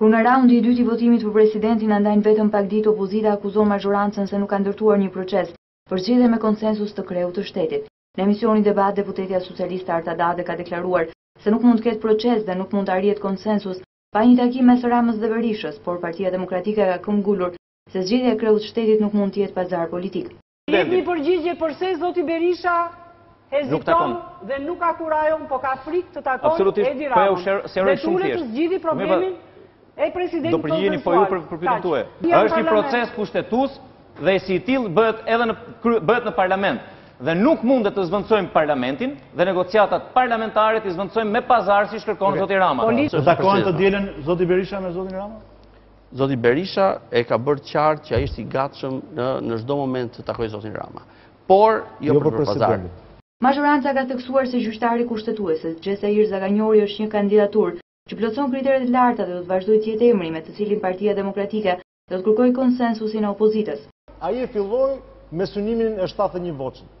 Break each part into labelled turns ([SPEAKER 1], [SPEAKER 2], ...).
[SPEAKER 1] Kur nga raundi i dytë i votimit për presidentin na ndajnë vetëm pak ditë opozita akuzon mazhorancën se nuk ka ndërtuar një proces për zgjedhjen me konsensus të kreut të shtetit. Në emisionin Debat deputetja socialiste Arta Dade ka deklaruar se nuk mund të ketë proces dhe nuk mund të arrihet konsensus pa një takim mes Ramës dhe Berishës, por Partia Demokratike ka këmbgulur se zgjedhja e kreut të shtetit nuk mund të jetë pazar politik.
[SPEAKER 2] Jep një përgjigje përse zoti Berisha heziton dhe nuk ka kurajon po ka frikë të takojë Edi Ramën dhe të ulet të zgjidhi problemin e presidentit
[SPEAKER 3] të zënsuar. Po ju për pyetjen tuaj. është një proces kushtetues dhe si i tillë bëhet edhe në parlament. Dhe nuk mundet të zëvendësojmë parlamentin dhe negociatat parlamentare t'i zëvendësojmë me pazar siç kërkon zoti Rama.
[SPEAKER 4] Ta takon të dielën zoti Berisha me zotin Rama?
[SPEAKER 5] Zoti Berisha e ka bërë të qartë që ai është i gatshëm në në çdo moment të takojë zotin Rama. Por jo, jo për, për pazar.
[SPEAKER 1] Mazhoranca ka theksuar se gjyqtari i Kushtetueses, Xhezair Zaganjori është një kandidaturë që plotëson kriteret e larta dhe do të vazhdojë të jetë emri me të cilin Partia Demokratike do të kërkojë konsensusin e opozitës.
[SPEAKER 4] Ai e filloi me synimin e shtatëdhjetë e një votshit.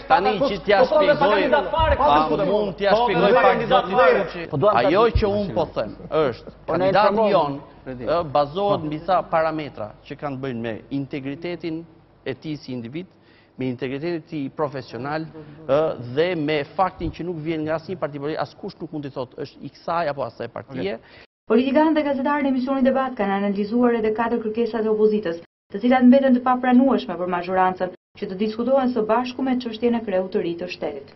[SPEAKER 4] Tani që t'ia po,
[SPEAKER 3] po, shpjegoj, a
[SPEAKER 4] mund t'ia po,
[SPEAKER 5] shpjegoj pak zotit Fuqi? Ajo që unë po them, është, kandidati jonë, bazohet në disa parametra që kanë të bëjnë me integritetin e tij si individ, me integritetin e tij profesional dhe me faktin që nuk vjen nga asnjë parti politike, askush nuk mund të thotë është i kësaj apo asaj partije.
[SPEAKER 1] Politikanë dhe gazetarë në emisionin debat kanë analizuar edhe katër kërkesat e opozitës, të cilat mbeten të papranueshme për mazhorancën, që të diskutohen së bashku me çështjen e kreut të ri të shtetit.